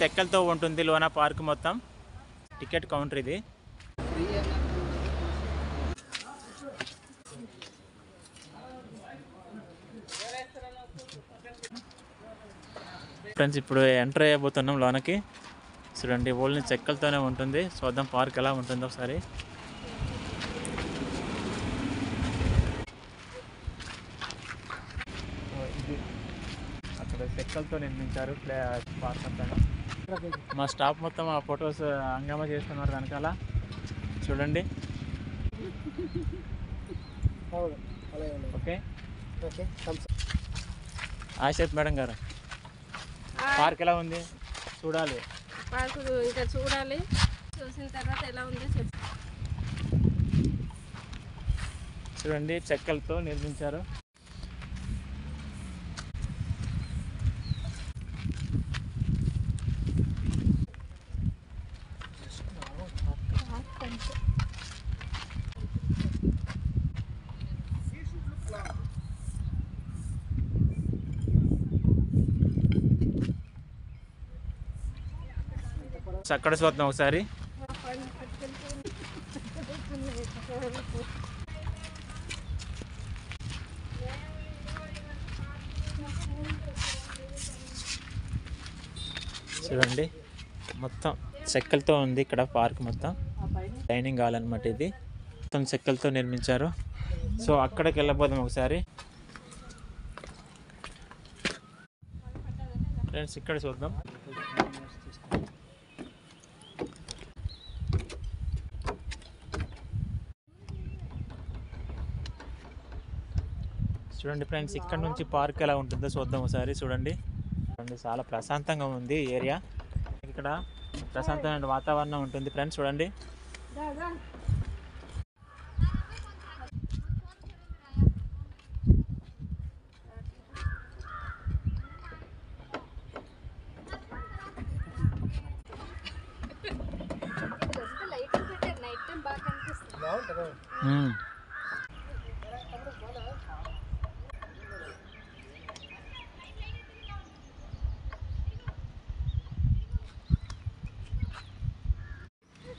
సెక్కలతో ఉంటుంది లోనా పార్క్ మొత్తం. టికెట్ కౌంటర్ ఇది. ఫ్రెండ్స్ ఇప్పుడు ఎంటర్ అయ్యబోతున్నాం లోనకి. చూడండి ఓన్లీ చెక్కలతోనే ఉంటుంది. చూద్దాం పార్క్ ఎలా ఉంటుందో ఒకసారి. ఇది అక్కడ చెక్కలతో నిర్మించారు ప్లే పార్క్ అంతా. మా స్టాఫ్ మొత్తం ఆ ఫొటోస్ హంగామా చేస్తున్నారు వెనకాల. చూడండి. ఓకే. ఆశిత్ మేడం గారు పార్క్ ఎలా ఉంది? చూడాలి. పార్కు ఇంకా చూడాలి. చూసిన తర్వాత ఎలా ఉందో చెప్పు. చూడండి చెక్కలతో నిర్మించారు. అక్కడ చూద్దాం ఒకసారి. చూడండి మొత్తం చెక్కలతో ఉంది ఇక్కడ పార్క్ మొత్తం. డైనింగ్ హాల్ అనమాట ఇది. మొత్తం చెక్కలతో నిర్మించారు. సో అక్కడికి వెళ్ళబోదాం ఒకసారి. ఫ్రెండ్స్ ఇక్కడ చూద్దాం. చూడండి ఫ్రెండ్స్ ఇక్కడ నుంచి పార్క్ ఎలా ఉంటుందో చూద్దాం ఒకసారి చూడండి. చూడండి చాలా ప్రశాంతంగా ఉంది ఏరియా. ఇక్కడ ప్రశాంతమైన వాతావరణం ఉంటుంది ఫ్రెండ్స్ చూడండి.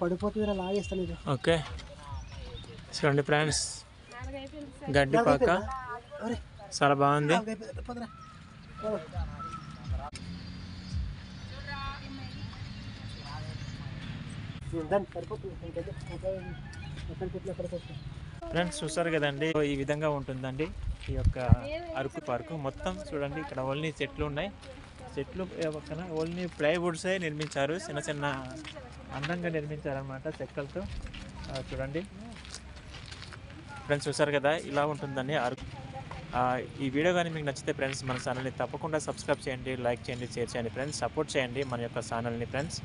పడిపోతుంది లాగేస్తాను ఇది ఓకే. చూడండి ఫ్రెండ్స్. గడ్డి పాక. చాలా బాగుంది. ఫ్రెండ్స్ చూస్తారు కదండి? ఈ విధంగా ఉంటుందండి ఈ యొక్క అరకు పార్కు. మొత్తం చూడండి ఇక్కడ ఓన్లీ చెట్లు ఉన్నాయి. చెట్లు పక్కన ఓన్లీ ప్లైవుడ్సే నిర్మించారు. చిన్న చిన్న అందంగా నిర్మించారనమాట చెక్కలతో. చూడండి. ఫ్రెండ్స్ చూసారు కదా? ఇలా ఉంటుందని అరకు ఈ వీడియో కానీ మీకు నచ్చితే ఫ్రెండ్స్ మన ఛానల్ని తప్పకుండా సబ్స్క్రైబ్ చేయండి లైక్ చేయండి షేర్ చేయండి. ఫ్రెండ్స్ సపోర్ట్ చేయండి మన యొక్క ఛానల్ని ఫ్రెండ్స్